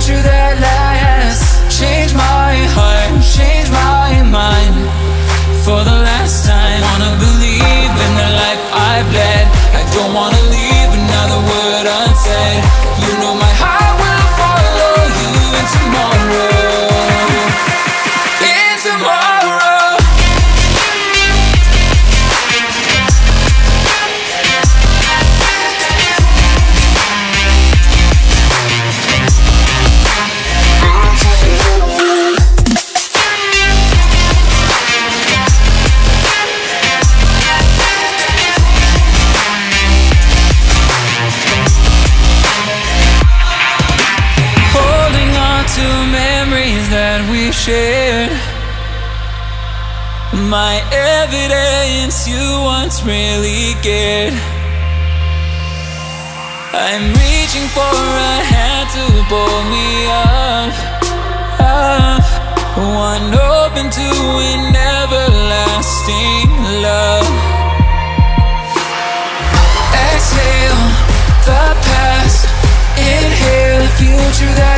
A future that lasts. Change my heart, change my mind for the last time. Wanna believe in the life I've led. I don't wanna leave another word unsaid. Shared. My evidence you once really cared. I'm reaching for a hand to pull me up, up. One open to an everlasting love. Exhale the past, inhale the future